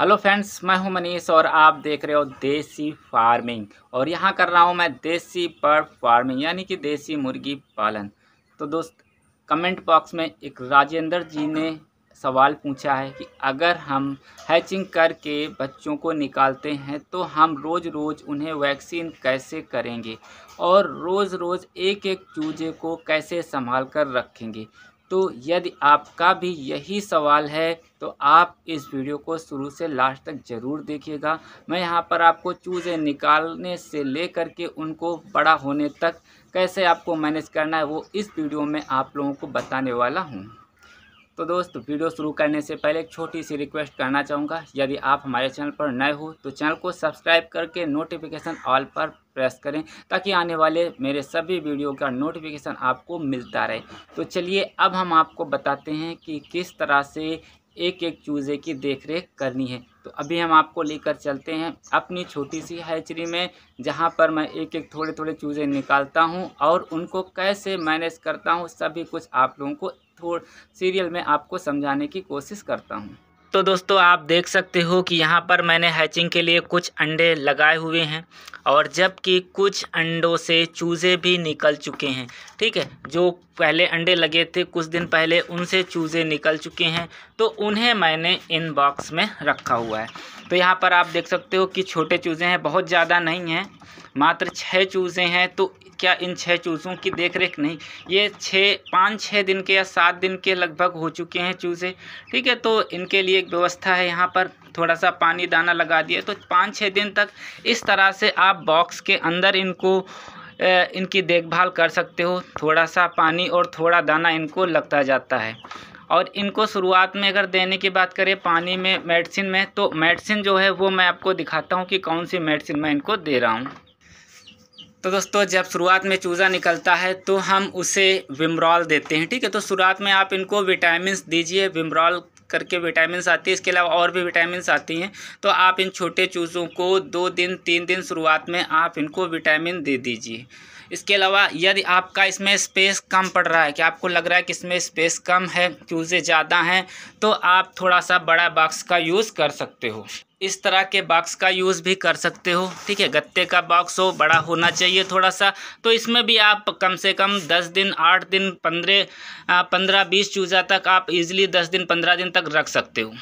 Hello friends, मैं हूँ मनीष और आप देख रहे हो देसी फ़ार्मिंग। और यहाँ कर रहा हूँ मैं देसी बर्ड फ़ार्मिंग, यानी कि देसी मुर्गी पालन। तो दोस्त, कमेंट बॉक्स में एक राजेंद्र जी ने सवाल पूछा है कि अगर हम हैचिंग करके बच्चों को निकालते हैं तो हम रोज़ रोज़ उन्हें वैक्सीन कैसे करेंगे? और रोज़ रोज़ एक एक चूजे को कैसे संभाल कर रखेंगे? तो यदि आपका भी यही सवाल है तो आप इस वीडियो को शुरू से लास्ट तक ज़रूर देखिएगा। मैं यहाँ पर आपको चूज़े निकालने से ले करके उनको बड़ा होने तक कैसे आपको मैनेज करना है, वो इस वीडियो में आप लोगों को बताने वाला हूँ। तो दोस्त, वीडियो शुरू करने से पहले एक छोटी सी रिक्वेस्ट करना चाहूँगा। यदि आप हमारे चैनल पर नए हो तो चैनल को सब्सक्राइब करके नोटिफिकेशन ऑल पर प्रेस करें, ताकि आने वाले मेरे सभी वीडियो का नोटिफिकेशन आपको मिलता रहे। तो चलिए, अब हम आपको बताते हैं कि किस तरह से एक एक चूज़े की देख रेख करनी है। तो अभी हम आपको लेकर चलते हैं अपनी छोटी सी हैचरी में, जहाँ पर मैं एक एक थोड़े थोड़े चूज़े निकालता हूँ और उनको कैसे मैनेज करता हूँ, सभी कुछ आप लोगों को थोड़ा सीरियल में आपको समझाने की कोशिश करता हूँ। तो दोस्तों, आप देख सकते हो कि यहाँ पर मैंने हैचिंग के लिए कुछ अंडे लगाए हुए हैं और जबकि कुछ अंडों से चूज़े भी निकल चुके हैं, ठीक है? जो पहले अंडे लगे थे कुछ दिन पहले, उनसे चूज़े निकल चुके हैं तो उन्हें मैंने इन बॉक्स में रखा हुआ है। तो यहाँ पर आप देख सकते हो कि छोटे चूज़े हैं, बहुत ज़्यादा नहीं हैं, मात्र छः चूज़े हैं तो क्या इन छः चूज़ों की देख रेख नहीं? ये छः पाँच छः दिन के या सात दिन के लगभग हो चुके हैं चूज़े ठीक है तो इनके लिए एक व्यवस्था है। यहाँ पर थोड़ा सा पानी दाना लगा दिए तो पाँच छः दिन तक इस तरह से आप बॉक्स के अंदर इनको इनकी देखभाल कर सकते हो। थोड़ा सा पानी और थोड़ा दाना इनको लगता जाता है। और इनको शुरुआत में अगर देने की बात करें पानी में, मेडिसिन में तो मेडिसिन जो है वो मैं आपको दिखाता हूँ कि कौन सी मेडिसिन मैं इनको दे रहा हूँ। तो दोस्तों, जब शुरुआत में चूज़ा निकलता है तो हम उसे विमरॉल देते हैं, ठीक है? तो शुरुआत में आप इनको विटामिन दीजिए, विमरॉल करके विटामिन आती है, इसके अलावा और भी विटामिन आती हैं। तो आप इन छोटे चूज़ों को दो दिन, तीन दिन शुरुआत में आप इनको विटामिन दे दीजिए। इसके अलावा, यदि आपका इसमें स्पेस कम पड़ रहा है, कि आपको लग रहा है कि इसमें स्पेस कम है, चूज़े ज़्यादा हैं तो आप थोड़ा सा बड़ा बॉक्स का यूज़ कर सकते हो। इस तरह के बॉक्स का यूज़ भी कर सकते हो। ठीक है, गत्ते का बॉक्स हो, बड़ा होना चाहिए थोड़ा सा तो इसमें भी आप कम से कम दस दिन, आठ दिन, पंद्रह पंद्रह, बीस चूज़ा तक आप इजीली दस दिन, पंद्रह दिन तक रख सकते हो।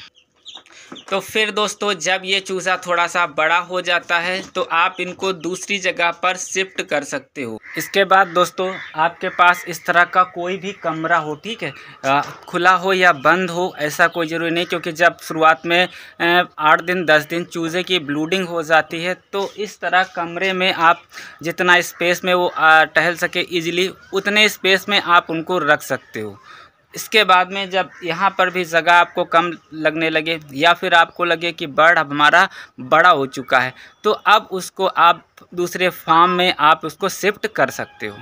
तो फिर दोस्तों, जब ये चूज़ा थोड़ा सा बड़ा हो जाता है तो आप इनको दूसरी जगह पर शिफ्ट कर सकते हो। इसके बाद दोस्तों, आपके पास इस तरह का कोई भी कमरा हो, ठीक है? खुला हो या बंद हो, ऐसा कोई ज़रूरी नहीं, क्योंकि जब शुरुआत में आठ दिन, दस दिन चूज़े की ब्लूडिंग हो जाती है तो इस तरह कमरे में आप जितना स्पेस में वो टहल सके ईजिली उतने स्पेस में आप उनको रख सकते हो। इसके बाद में जब यहाँ पर भी जगह आपको कम लगने लगे या फिर आपको लगे कि बर्ड हमारा बड़ा हो चुका है तो अब उसको आप दूसरे फार्म में आप उसको शिफ्ट कर सकते हो।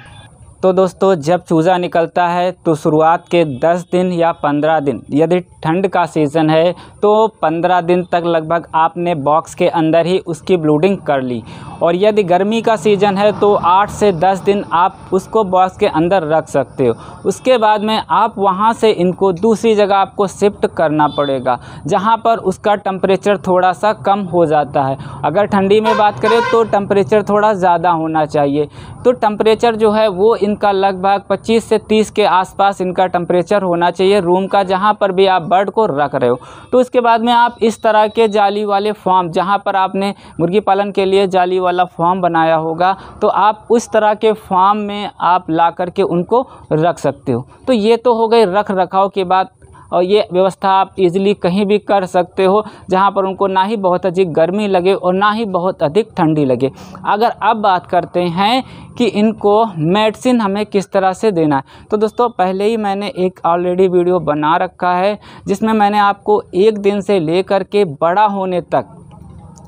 तो दोस्तों, जब चूज़ा निकलता है तो शुरुआत के 10 दिन या 15 दिन, यदि ठंड का सीज़न है तो 15 दिन तक लगभग आपने बॉक्स के अंदर ही उसकी ब्लूडिंग कर ली। और यदि गर्मी का सीज़न है तो 8 से 10 दिन आप उसको बॉक्स के अंदर रख सकते हो। उसके बाद में आप वहाँ से इनको दूसरी जगह आपको शिफ्ट करना पड़ेगा, जहाँ पर उसका टम्परेचर थोड़ा सा कम हो जाता है। अगर ठंडी में बात करें तो टम्परेचर थोड़ा ज़्यादा होना चाहिए। तो टम्परेचर जो है, वो इनका लगभग 25 से 30 के आसपास इनका टेम्परेचर होना चाहिए रूम का, जहाँ पर भी आप बर्ड को रख रहे हो। तो उसके बाद में आप इस तरह के जाली वाले फॉर्म जहाँ पर आपने मुर्गी पालन के लिए जाली वाला फॉर्म बनाया होगा तो आप उस तरह के फॉर्म में आप ला करके उनको रख सकते हो। तो ये तो हो गई रख रखाव के बाद और ये व्यवस्था आप इजीली कहीं भी कर सकते हो, जहाँ पर उनको ना ही बहुत अधिक गर्मी लगे और ना ही बहुत अधिक ठंडी लगे। अगर अब बात करते हैं कि इनको मेडिसिन हमें किस तरह से देना है तो दोस्तों, पहले ही मैंने एक ऑलरेडी वीडियो बना रखा है, जिसमें मैंने आपको एक दिन से लेकर के बड़ा होने तक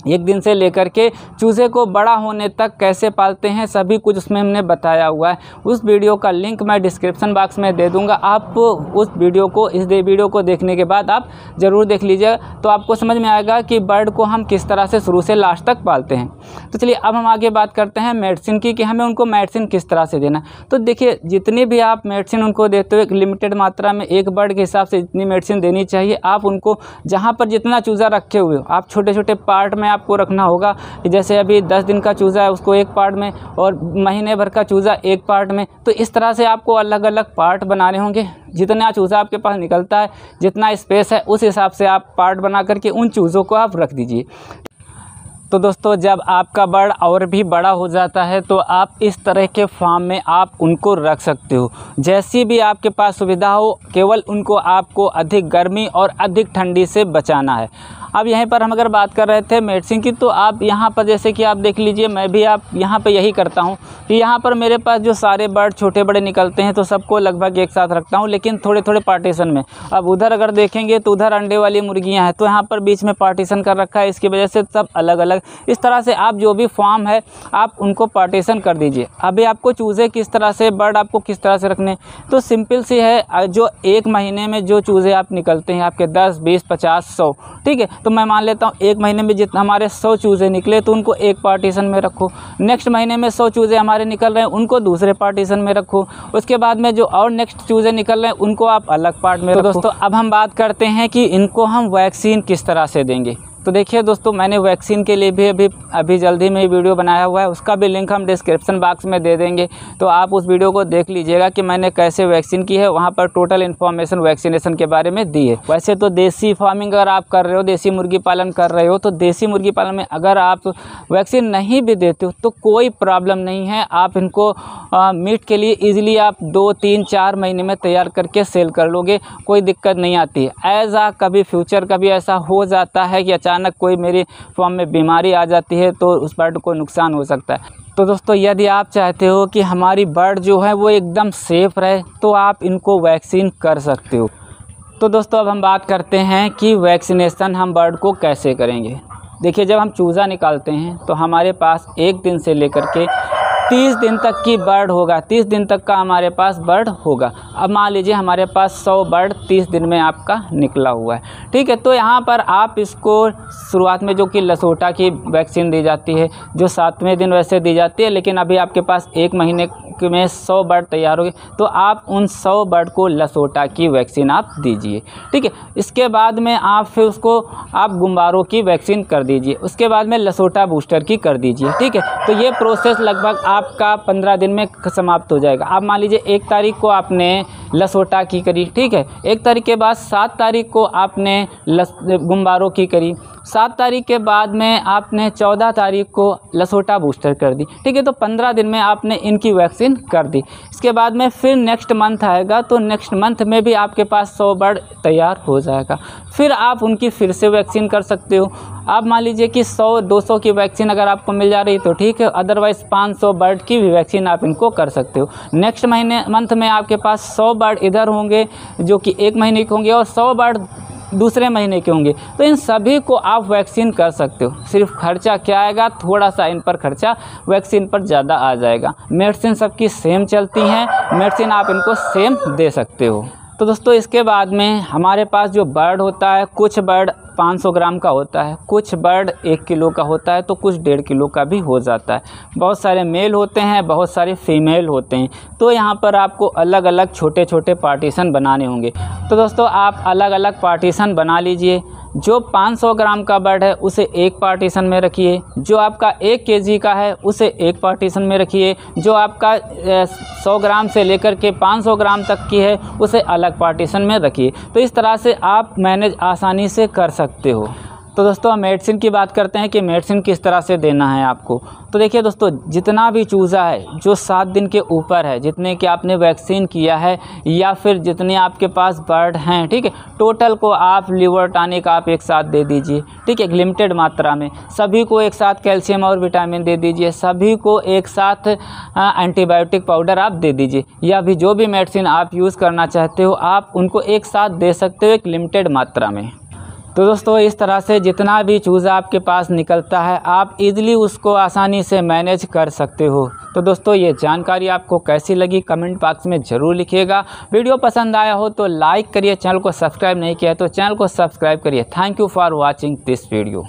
एक दिन से लेकर के चूज़े को बड़ा होने तक कैसे पालते हैं, सभी कुछ उसमें हमने बताया हुआ है। उस वीडियो का लिंक मैं डिस्क्रिप्शन बॉक्स में दे दूँगा। आप उस वीडियो को, इस वीडियो को देखने के बाद आप ज़रूर देख लीजिएगा तो आपको समझ में आएगा कि बर्ड को हम किस तरह से शुरू से लास्ट तक पालते हैं। तो चलिए, अब हम आगे बात करते हैं मेडिसिन की, कि हमें उनको मेडिसिन किस तरह से देना तो देखिए, जितनी भी आप मेडिसिन उनको देते हो, एक लिमिटेड मात्रा में एक बर्ड के हिसाब से जितनी मेडिसिन देनी चाहिए, आप उनको जहाँ पर जितना चूज़ा रखे हुए हो, आप छोटे छोटे पार्ट में आपको रखना होगा। जैसे अभी दस दिन का चूज़ा है, उसको एक पार्ट में और महीने भर का चूज़ा एक पार्ट में। तो इस तरह से आपको अलग अलग पार्ट बनाने होंगे। जितना चूज़ा आपके पास निकलता है, जितना स्पेस है, उस हिसाब से आप पार्ट बना करके उन चूज़ों को आप रख दीजिए। तो दोस्तों, जब आपका बर्ड और भी बड़ा हो जाता है तो आप इस तरह के फार्म में आप उनको रख सकते हो। जैसी भी आपके पास सुविधा हो, केवल उनको आपको अधिक गर्मी और अधिक ठंडी से बचाना है। अब यहीं पर हम अगर बात कर रहे थे मेडिसिन की तो आप यहाँ पर जैसे कि आप देख लीजिए, मैं भी आप यहाँ पर यही करता हूँ। कि यहाँ पर मेरे पास जो सारे बर्ड छोटे बड़े निकलते हैं तो सबको लगभग एक साथ रखता हूँ, लेकिन थोड़े थोड़े पार्टीशन में। अब उधर अगर देखेंगे तो उधर अंडे वाली मुर्गियाँ हैं तो यहाँ पर बीच में पार्टीशन कर रखा है, इसकी वजह से सब अलग अलग इस तरह से आप जो भी फॉर्म है, आप उनको पार्टीशन कर दीजिए। अभी आपको चूज़े किस तरह से, बर्ड आपको किस तरह से रखने तो सिंपल सी है जो एक महीने में जो चूज़े आप निकलते हैं, आपके दस, बीस, पचास, सौ, ठीक है? तो मैं मान लेता हूँ एक महीने में जितना हमारे सौ चूज़े निकले तो उनको एक पार्टीशन में रखो। नेक्स्ट महीने में सौ चूज़े हमारे निकल रहे हैं उनको दूसरे पार्टीशन में रखो। उसके बाद में जो और नेक्स्ट चूज़े निकल रहे हैं उनको आप अलग पार्ट में तो दोस्तों अब हम बात करते हैं कि इनको हम वैक्सीन किस तरह से देंगे। तो देखिए दोस्तों, मैंने वैक्सीन के लिए भी अभी अभी जल्दी में ही वीडियो बनाया हुआ है। उसका भी लिंक हम डिस्क्रिप्शन बॉक्स में दे देंगे। तो आप उस वीडियो को देख लीजिएगा कि मैंने कैसे वैक्सीन की है, वहाँ पर टोटल इन्फॉर्मेशन वैक्सीनेशन के बारे में दी है। वैसे तो देसी फ़ार्मिंग अगर आप कर रहे हो, देसी मुर्गी पालन कर रहे हो तो देसी मुर्गी पालन में अगर आप वैक्सीन नहीं भी देते हो तो कोई प्रॉब्लम नहीं है। आप इनको मीट के लिए ईजिली आप दो, तीन, चार महीने में तैयार करके सेल कर लोगे, कोई दिक्कत नहीं आती। एज आ कभी फ्यूचर कभी ऐसा हो जाता है कि अचानक अचानक कोई मेरी फॉर्म में बीमारी आ जाती है तो उस बर्ड को नुकसान हो सकता है। तो दोस्तों, यदि आप चाहते हो कि हमारी बर्ड जो है वो एकदम सेफ़ रहे तो आप इनको वैक्सीन कर सकते हो। तो दोस्तों, अब हम बात करते हैं कि वैक्सीनेशन हम बर्ड को कैसे करेंगे। देखिए, जब हम चूज़ा निकालते हैं तो हमारे पास एक दिन से लेकर के तीस दिन तक की बर्ड होगा, तीस दिन तक का हमारे पास बर्ड होगा। अब मान लीजिए हमारे पास सौ बर्ड तीस दिन में आपका निकला हुआ है। ठीक है तो यहाँ पर आप इसको शुरुआत में जो कि लसोटा की वैक्सीन दी जाती है, जो सातवें दिन वैसे दी जाती है, लेकिन अभी आपके पास एक महीने में सौ बर्ड तैयार हो गए तो आप उन सौ बर्ड को लसोटा की वैक्सीन आप दीजिए, ठीक है? इसके बाद में आप फिर उसको, आप गुम्बारों की वैक्सीन कर दीजिए, उसके बाद में लसोटा बूस्टर की कर दीजिए, ठीक है? तो ये प्रोसेस लगभग आपका पंद्रह दिन में समाप्त हो जाएगा। आप मान लीजिए एक तारीख को आपने लसोटा की करी, ठीक है? एक तारीख के बाद सात तारीख को आपने लस गुम्बारों की करी। सात तारीख के बाद में आपने चौदह तारीख को लसोटा बूस्टर कर दी, ठीक है? तो पंद्रह दिन में आपने इनकी वैक्सीन कर दी। इसके बाद में फिर नेक्स्ट मंथ आएगा तो नेक्स्ट मंथ में भी आपके पास सौ बर्ड तैयार हो जाएगा। फिर आप उनकी फिर से वैक्सीन कर सकते हो। आप मान लीजिए कि सौ, दो सौ की वैक्सीन अगर आपको मिल जा रही है तो ठीक है। अदरवाइज़ पाँच सौ बर्ड की भी वैक्सीन आप इनको कर सकते हो। नेक्स्ट महीने, मंथ में आपके पास सौ बर्ड इधर होंगे, जो कि एक महीने के होंगे और सौ बाढ़ दूसरे महीने के होंगे। तो इन सभी को आप वैक्सीन कर सकते हो। सिर्फ़ खर्चा क्या आएगा? थोड़ा सा इन पर खर्चा वैक्सीन पर ज़्यादा आ जाएगा। मेडिसिन सबकी सेम चलती हैं, मेडिसिन आप इनको सेम दे सकते हो। तो दोस्तों, इसके बाद में हमारे पास जो बर्ड होता है, कुछ बर्ड 500 ग्राम का होता है। कुछ बर्ड एक किलो का होता है तो कुछ डेढ़ किलो का भी हो जाता है। बहुत सारे मेल होते हैं, बहुत सारे फीमेल होते हैं। तो यहाँ पर आपको अलग अलग छोटे छोटे पार्टीशन बनाने होंगे। तो दोस्तों, आप अलग अलग पार्टीशन बना लीजिए। जो 500 ग्राम का बर्ड है, उसे एक पार्टीशन में रखिए। जो आपका एक केजी का है, उसे एक पार्टीशन में रखिए। जो आपका 100 ग्राम से लेकर के 500 ग्राम तक की है, उसे अलग पार्टीशन में रखिए। तो इस तरह से आप मैनेज आसानी से कर सकते हो। तो दोस्तों हम मेडिसिन की बात करते हैं कि मेडिसिन किस तरह से देना है आपको। तो देखिए दोस्तों, जितना भी चूज़ा है, जो सात दिन के ऊपर है, जितने कि आपने वैक्सीन किया है, या फिर जितने आपके पास बर्ड हैं, ठीक है टोटल को आप लिवर टॉनिक आप एक साथ दे दीजिए, ठीक है लिमिटेड मात्रा में। सभी को एक साथ कैल्शियम और विटामिन दे दीजिए, सभी को एक साथ एंटीबायोटिक पाउडर आप दे दीजिए, या भी जो भी मेडिसिन आप यूज़ करना चाहते हो, आप उनको एक साथ दे सकते हो एक लिमिटेड मात्रा में। तो दोस्तों, इस तरह से जितना भी चूज़ा आपके पास निकलता है, आप इजीली उसको आसानी से मैनेज कर सकते हो। तो दोस्तों, ये जानकारी आपको कैसी लगी कमेंट बॉक्स में ज़रूर लिखिएगा। वीडियो पसंद आया हो तो लाइक करिए, चैनल को सब्सक्राइब नहीं किया तो चैनल को सब्सक्राइब करिए। Thank you for watching this video